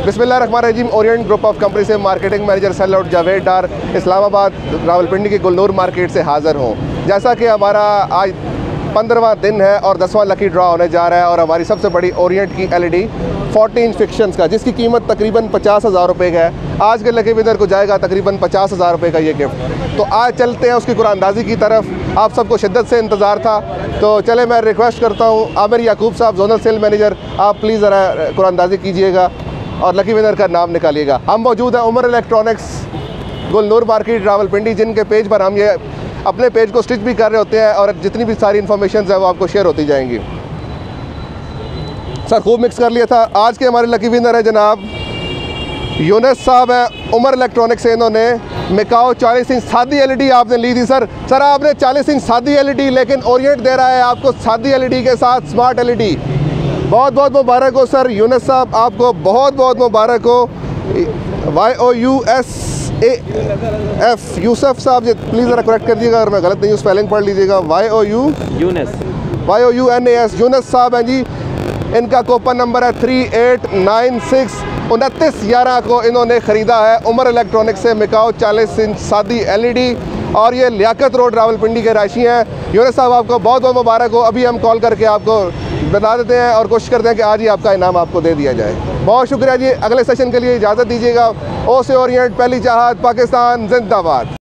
बिस्मिल्लाहिर्रहमानिर्रहीम Orient group of company से marketing manager sale out Javed Dar, Islamabad Rawalpindi की Gulnoor market से हाज़िर हूँ। जैसा कि हमारा आज पंद्रवा दिन है और दसवां लकी ड्रा होने जा रहा है और हमारी सबसे बड़ी ओरिएंट की एलईडी 14 इंच फिक्शंस का, जिसकी कीमत तकरीबन पचास हज़ार रुपये का है। आज के लकी विनर को जाएगा तकरीबन पचास हज़ार रुपये का ये गिफ्ट तो आज चलते हैं उसकी कुरानंदाजी की तरफ़। आप सबको शिद्दत से इंतज़ार था। तो चले, मैं रिक्वेस्ट करता हूँ, आमिर याकूब साहब जोनल सेल मैनेजर आप प्लीज़ ज़रा कुरानंदाजी कीजिएगा। और लकी विनर का नाम निकालिएगा। हम मौजूद हैं उमर इलेक्ट्रॉनिक्स गुलनूर मार्केट रावलपिंडी, जिनके पेज पर हम ये अपने पेज को स्टिच भी कर रहे होते हैं और जितनी भी सारी इन्फॉर्मेशन है वो आपको शेयर होती जाएँगी। सर, खूब मिक्स कर लिया था। आज के हमारे लकी विनर है जनाब यूनस साहब हैं, उमर इलेक्ट्रॉनिक्स से इन्होंने। मिकाओ 40 इंच सादी एलईडी आपने ली थी, सर। सर, आपने 40 इंच सादी एलईडी लेकिन ओरिएंट दे रहा है आपको सादी एलईडी के साथ स्मार्ट एलईडी बहुत बहुत मुबारक हो सर। यूनस साहब आपको बहुत बहुत मुबारक हो। Y O U S A F Yousaf साहब जी प्लीज़ ज़रा करेक्ट कर दीजिएगा अगर मैं गलत नहीं हूँ स्पेलिंग पढ़ लीजिएगा। Y O U Yunus. Y O U N A S Yunus साहब हैं जी इनका कोपन नंबर है थ्री एट नाइन सिक्स उनतीस ग्यारह को इन्होंने ख़रीदा है। उमर इलेक्ट्रॉनिक से मिकाओ चालीस इंच सादी एलईडी और ये लियाकत रोड रावलपिंडी के राशि हैं। यूनस साहब आपको बहुत बहुत मुबारक हो। अभी हम कॉल करके आपको बता देते हैं और कोशिश करते हैं कि आज ही आपका इनाम आपको दे दिया जाए। बहुत शुक्रिया जी। अगले सेशन के लिए इजाज़त दीजिएगा। ओ से ओरिएंट, पहली चाहत, पाकिस्तान, जिंदाबाद।